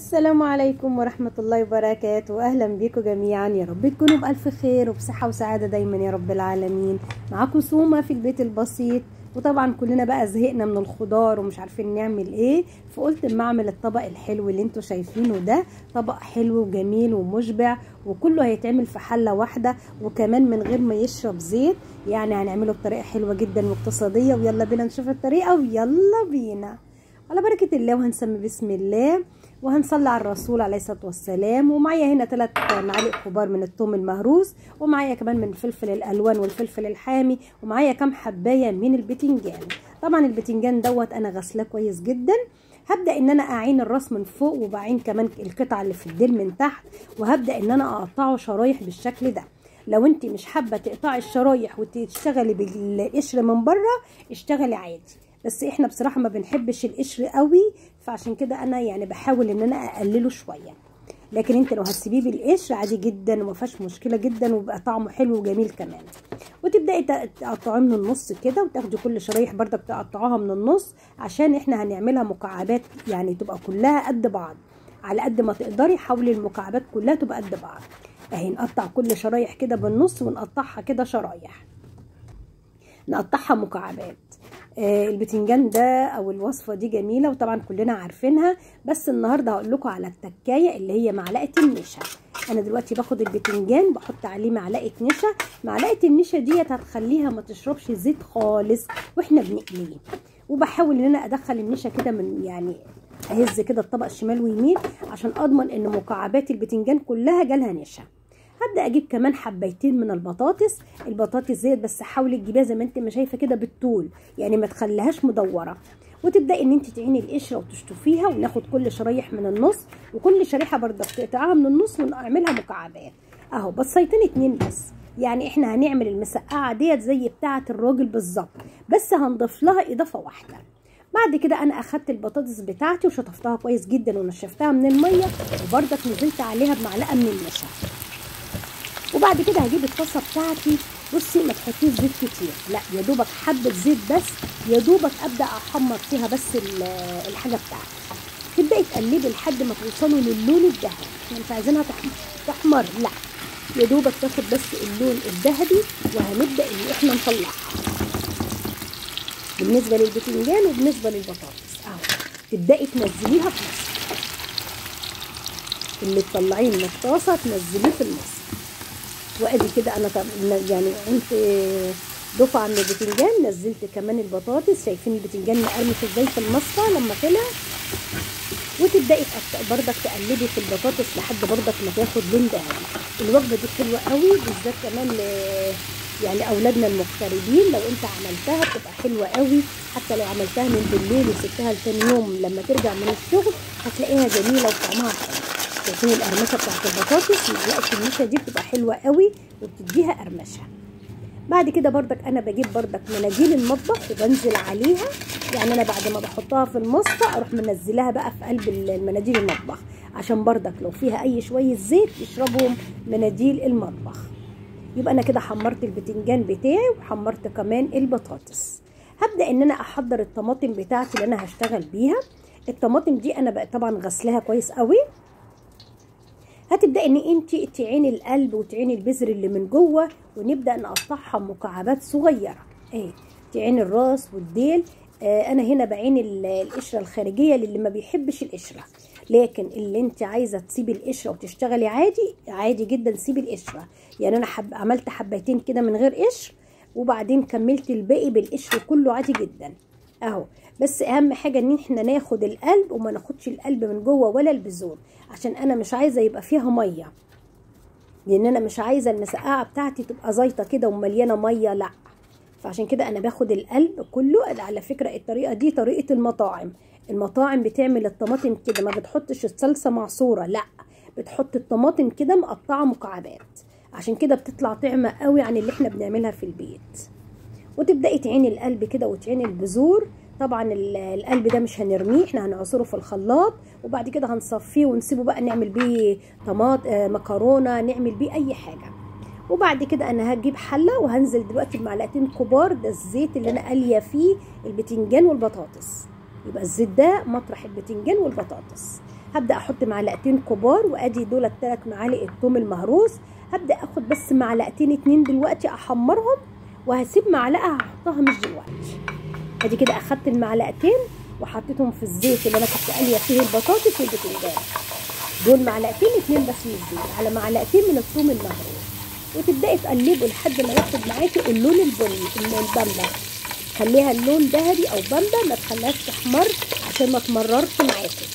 السلام عليكم ورحمة الله وبركاته. أهلا بيكم جميعا. يا رب تكونوا بألف خير وبصحة وسعادة دايما يا رب العالمين. معاكم سومة في البيت البسيط. وطبعا كلنا بقى زهقنا من الخضار ومش عارفين نعمل إيه. فقلت اما أعمل الطبق الحلو اللي أنتوا شايفينه ده. طبق حلو وجميل ومشبع وكله هيتعمل في حلة واحدة وكمان من غير ما يشرب زيت. يعني هنعمله بطريقة حلوة جدا واقتصادية ويلا بينا نشوف الطريقة ويلا بينا. على بركة الله وهنسمي بسم الله. وهنصلي على الرسول عليه الصلاة والسلام. ومعايا هنا ثلاث معالق كبار من الثوم المهروس ومعايا كمان من الفلفل الألوان والفلفل الحامي ومعايا كام حباية من البتنجان. طبعا البتنجان دوت أنا غسلاه كويس جدا. هبدأ إن أنا أعين الراس من فوق وبعين كمان القطعة اللي في الديل من تحت وهبدأ إن أنا أقطعه شرايح بالشكل ده. لو أنت مش حابة تقطعي الشرايح وتشتغلي بالقشر من بره اشتغلي عادي. بس إحنا بصراحة ما بنحبش القشر قوي فعشان كده أنا يعني بحاول إن أنا أقلله شوية. لكن أنت لو هتسيبيه بالقشر عادي جدا وما فيهاش مشكلة جدا وبقى طعمه حلو وجميل كمان. وتبدأي تقطعيه من النص كده وتاخدي كل شرايح بردك تقطعوها من النص عشان إحنا هنعملها مكعبات يعني تبقى كلها قد بعض. على قد ما تقدري حاولي المكعبات كلها تبقى قد بعض. اهي نقطع كل شرايح كده بالنص ونقطعها كده شرايح. نقطعها مكعبات. البتنجان ده أو الوصفة دي جميلة وطبعا كلنا عارفينها بس النهارده هقول لكم على التكاية اللي هي معلقة النشا. أنا دلوقتي باخد البتنجان بحط عليه معلقة نشا. معلقة النشا ديت هتخليها ما تشربش زيت خالص وإحنا بنقليه. وبحاول إن أنا أدخل النشا كده من يعني اهز كده الطبق شمال ويمين عشان أضمن إن مكعبات البتنجان كلها جالها نشا. هبدأ أجيب كمان حبيتين من البطاطس. البطاطس زيت بس حاولي تجيبيها زي ما انت ما شايفة كده بالطول يعني ما تخليهاش مدورة. وتبدأي إن انت تعيني القشرة وتشطفيها وناخد كل شرايح من النص وكل شريحة برضه تقطعها من النص ونعملها مكعبات. أهو بصيتين اتنين بس. يعني إحنا هنعمل المسقعة ديت زي بتاعة الراجل بالظبط بس هنضيف لها إضافة واحدة. بعد كده أنا أخدت البطاطس بتاعتي وشطفتها كويس جدا ونشفتها من المية وبرضك نزلت عليها بمعلقة من النشا. وبعد كده هجيب الطاسة بتاعتي. بصي ما تحطيش زيت كتير. لا يا دوبك حبة زيت بس. يا دوبك أبدأ أحمر فيها بس الحاجة بتاعتي. تبدأي تقلبي لحد ما توصلوا للون الذهبي. إحنا مش عايزينها تحمر؟ لا. يا دوبك تاخد بس اللون الذهبي وهنبدأ إن إحنا نطلعها. بالنسبة للبتنجان وبالنسبة للبطاطس. أهو. تبدأي تنزليها في مصر اللي تطلعيه من الطاسة تنزليه في النص. وادي كده أنا يعني عملت دفعة من البتنجان نزلت كمان البطاطس شايفين البتنجان مقرمش إزاي في المصفى لما طلع. وتبدأي بردك تقلبي في البطاطس لحد بردك ما تاخد لون ذهبي. الوجبة دي حلوة قوي بالذات كمان يعني أولادنا المغتربين لو انت عملتها بتبقى حلوة قوي. حتى لو عملتها من بالليل وسبتها لتاني يوم لما ترجع من الشغل هتلاقيها جميلة وطعمها حلو. شايفين القرمشة بتاعت البطاطس. معلقة النشا دي بتبقى حلوة قوي وبتديها قرمشة. بعد كده بردك أنا بجيب بردك مناديل المطبخ وبنزل عليها. يعني أنا بعد ما بحطها في المصفى أروح منزلاها بقى في قلب المناديل المطبخ. عشان بردك لو فيها أي شوية زيت يشربهم مناديل المطبخ. يبقى أنا كده حمرت البتنجان بتاعي وحمرت كمان البطاطس. هبدأ إن أنا أحضر الطماطم بتاعتي اللي أنا هشتغل بيها. الطماطم دي أنا بقى طبعا غسلاها كويس قوي. هتبدأي إن انت تعيني القلب وتعيني البذر اللي من جوه ونبدأ نقطعها مكعبات صغيرة. اهي تعيني الراس والديل. آه أنا هنا بعين القشرة الخارجية للي ما بيحبش القشرة. لكن اللي انت عايزة تسيبي القشرة وتشتغلي عادي عادي جدا سيبي القشرة. يعني أنا حب عملت حبيتين كده من غير قشر وبعدين كملت الباقي بالقشر كله عادي جدا. أهو. بس أهم حاجة إن إحنا ناخد القلب وما ناخدش القلب من جوه ولا البذور عشان أنا مش عايزة يبقى فيها مية. لأن أنا مش عايزة المسقعة بتاعتي تبقى زيطه كده ومليانة مية لأ. فعشان كده أنا باخد القلب كله على فكرة الطريقة دي طريقة المطاعم. المطاعم بتعمل الطماطم كده ما بتحطش الصلصة معصوره لأ. بتحط الطماطم كده مقطعة مكعبات. عشان كده بتطلع طعمة قوي عن اللي إحنا بنعملها في البيت. وتبدأي تعيني القلب كده وتعيني البذور طبعا القلب ده مش هنرميه إحنا هنعصره في الخلاط وبعد كده هنصفيه ونسيبه بقى نعمل بيه طماط آه مكرونة نعمل بيه أي حاجة. وبعد كده أنا هجيب حلة وهنزل دلوقتي بمعلقتين كبار ده الزيت اللي أنا قالية فيه البتنجان والبطاطس. يبقى الزيت ده مطرح البتنجان والبطاطس. هبدأ أحط معلقتين كبار وأدي دول الثلاث معالق الثوم المهروس. هبدأ أخد بس معلقتين اتنين دلوقتي أحمرهم وهسيب معلقة هحطها مش دلوقتي. ادي كده اخدت المعلقتين وحطيتهم في الزيت اللي أنا كنت قاليه فيه البطاطس والبتنجان. دول معلقتين اتنين بس من الزيت على معلقتين من الثوم المهروس وتبداي تقلبوا لحد ما ياخد معاكي اللون البني البامبا خليها اللون ذهبي أو بامبا ما تخليهاش تحمر عشان ما تمررش معاكم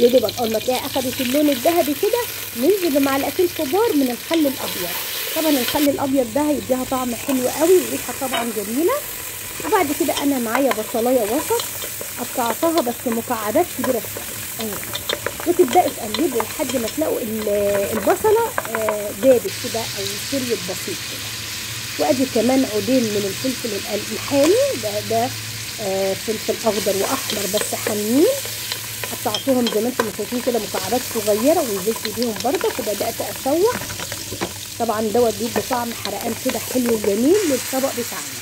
يا اول ما تلاقيها اخدت اللون الذهبي كده ننزل بمعلقتين كبار من الخل الابيض. طبعا الخل الابيض ده هيديها طعم حلو قوي وريحه طبعا جميلة. وبعد كده أنا معايا بصلاية وسط قطعتها بس مكعبات كبيرة شوية. وتبدأي تقلبوا لحد ما تلاقوا البصلة دابت كده أو سريت بسيط كده وأدي كمان عودين من الفلفل الحامي. ده ده آه فلفل أخضر وأحمر بس حامين قطعتهم زي ما أنتم شايفين كده مكعبات صغيرة ونزلت بيهم برضك وبدأت أسوح. طبعا دوت بيدي طعم حرقان كده حلو وجميل للطبق بتاعنا.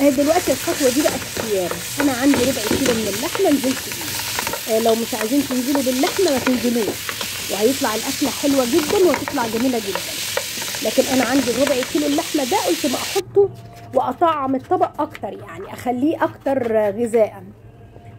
آه دلوقتي الخطوة دي بقى اختياري أنا عندي ربع كيلو من اللحمة نزلت بيه. آه لو مش عايزين تنزلوا باللحمة ما تنزلوش. وهيطلع الأكلة حلوة جدا وهتطلع جميلة جدا. لكن أنا عندي ربع كيلو اللحمة ده قلت ما أحطه وأطعم الطبق أكتر يعني أخليه أكتر غذاء.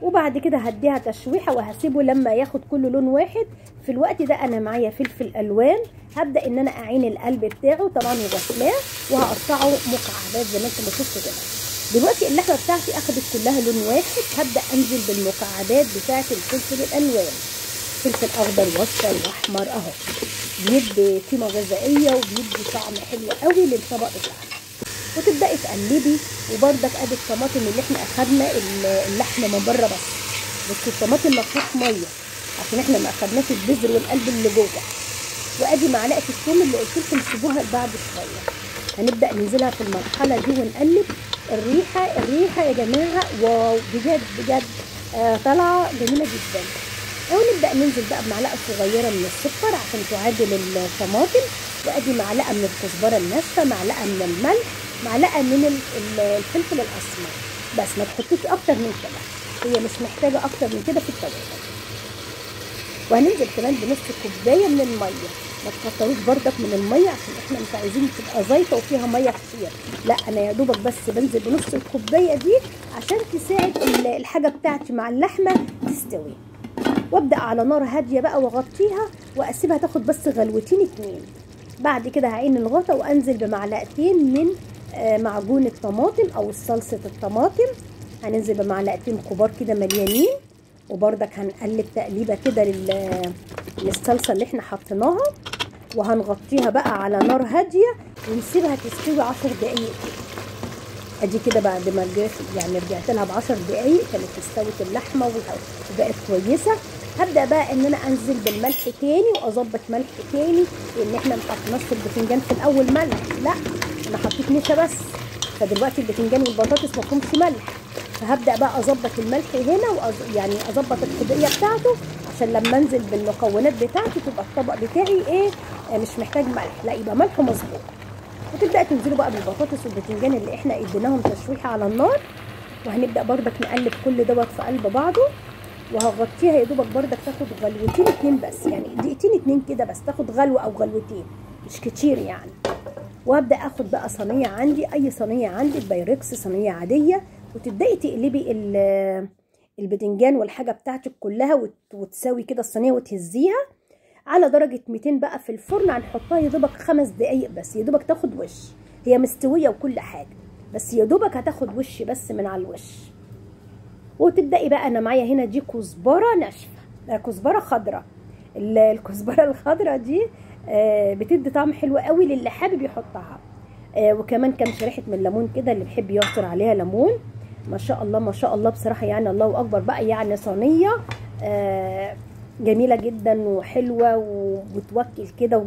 وبعد كده هديها تشويحة وهسيبه لما ياخد كله لون واحد. في الوقت ده أنا معايا فلفل ألوان. هبدأ إن أنا أعين القلب بتاعه طبعا وغسلاه وهقطعه مكعبات زي ما أنتم بتشوفوا كده دلوقتي اللحمة بتاعتي أخدت كلها لون واحد هبدأ أنزل بالمكعبات بتاعة الفلفل الألوان. فلفل أخضر وأصفر وأحمر أهو. بيدي قيمه غذائية وبيدي طعم حلو قوي للطبق بتاعنا. وتبدأي تقلبي وبردك أدي الطماطم اللي إحنا أخدنا اللحمة من بره بس. بس الطماطم ما فيهاش مية عشان إحنا ما أخدناش البذر والقلب اللي جوه. وأدي معلقة الثوم اللي قلت لكم سيبوها لبعد شوية. هنبدأ ننزلها في المرحلة دي ونقلب. الريحة الريحة يا جماعة واو بجد بجد آه طالعة جميلة جدا. ونبدا ننزل بقى بمعلقة صغيرة من السكر عشان تعادل الطماطم وأدي معلقة من الكزبرة الناشفة معلقة من الملح معلقة من الفلفل الأسمر. بس ما تحطيش أكتر من كده. هي مش محتاجة أكتر من كده في التوابل وهننزل كمان بنص كوباية من المية. ما تكتروش بردك من المية عشان إحنا مش عايزين تبقى زيطه وفيها مية كتير. لا أنا يا دوبك بس بنزل بنص الكوباية دي عشان تساعد الحاجة بتاعتي مع اللحمة تستوي. وابدأ على نار هادية بقى واغطيها وأسيبها تاخد بس غلوتين اتنين. بعد كده هعين الغطا وأنزل بمعلقتين من معجون الطماطم أو صلصة الطماطم. هننزل بمعلقتين كبار كده مليانين. وبردك هنقلب تقليبة كده للصلصة اللي إحنا حطيناها. وهنغطيها بقى على نار هادية ونسيبها تستوي 10 دقايق. أدي كده بعد ما يعني رجعت لها ب 10 دقايق كانت استوت اللحمة وبقت كويسة. هبدأ بقى إن أنا أنزل بالملح تاني وأظبط ملح تاني لأن إحنا ما حطيناش في البتنجان في الأول ملح لأ أنا حطيت نشا بس. فدلوقتي البتنجان والبطاطس ما فيهمش ملح. فهبدأ بقى أظبط الملح هنا وأز... يعني أظبط الحدقيه بتاعته عشان لما أنزل بالمكونات بتاعتي تبقى الطبق بتاعي إيه مش محتاج ملح لا يبقى ملحه مظبوط. وتبدأ تنزلوا بقى بالبطاطس والبتنجان اللي إحنا اديناهم تشويحة على النار. وهنبدأ بردك نقلب كل دوت في قلب بعضه. وهغطيها يا دوبك بردك تاخد غلوتين اتنين بس يعني دقيقتين اتنين كده بس تاخد غلوة أو غلوتين مش كتير يعني. وأبدأ أخد بقى صينية عندي أي صينية عندك بايركس صينية عادية. وتبدأي تقلبي البتنجان والحاجة بتاعتك كلها وتساوي كده الصينية وتهزيها. على درجة 200 بقى في الفرن هنحطها يا دوبك خمس دقايق بس يا دوبك تاخد وش. هي مستوية وكل حاجة بس يا دوبك هتاخد وش بس من على الوش. وتبدأي بقى أنا معايا هنا دي كزبرة ناشفة. كزبرة خضراء. الكزبرة الخضراء دي بتدي طعم حلو قوي للي حابب يحطها. وكمان كام شريحة من الليمون كده اللي بيحب يعصر عليها ليمون. ما شاء الله ما شاء الله بصراحة يعني الله أكبر بقى يعني صينية. جميلة جدا وحلوة وبتوكل كده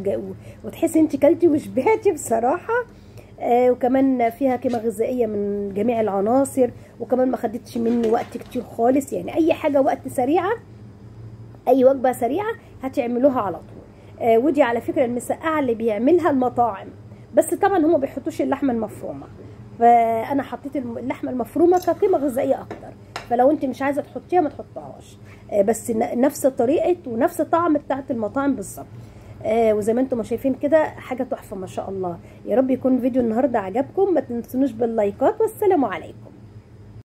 وتحسي انت كلتي وشبعتي بصراحة. آه وكمان فيها قيمه غذائية من جميع العناصر وكمان ما خدتش مني وقت كتير خالص. يعني أي حاجة وقت سريعة أي وجبة سريعة هتعملوها على طول. آه ودي على فكرة المسقعة اللي بيعملها المطاعم. بس طبعا هم ما بيحطوش اللحمة المفرومة. فأنا حطيت اللحمة المفرومة كقيمة غذائية أكتر. فلو انت مش عايزة تحطيها ما تحطهاش. آه، بس نفس طريقة ونفس طعم بتاعت المطاعم بالظبط. آه وزي ما أنتم ما شايفين كده حاجة تحفة ما شاء الله. يا رب يكون فيديو النهارده عجبكم ما تنسونوش باللايكات والسلام عليكم.